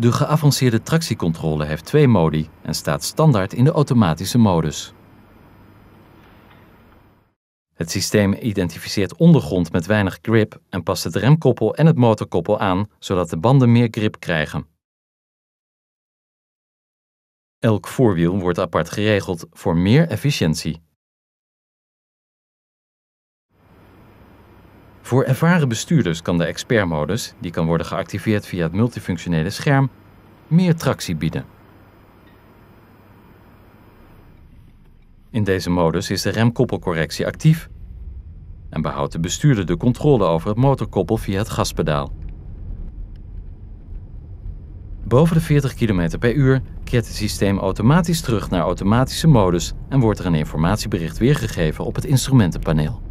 De geavanceerde tractiecontrole heeft twee modi en staat standaard in de automatische modus. Het systeem identificeert ondergrond met weinig grip en past het remkoppel en het motorkoppel aan zodat de banden meer grip krijgen. Elk voorwiel wordt apart geregeld voor meer efficiëntie. Voor ervaren bestuurders kan de expertmodus, die kan worden geactiveerd via het multifunctionele scherm, meer tractie bieden. In deze modus is de remkoppelcorrectie actief en behoudt de bestuurder de controle over het motorkoppel via het gaspedaal. Boven de 40 km per uur keert het systeem automatisch terug naar automatische modus en wordt er een informatiebericht weergegeven op het instrumentenpaneel.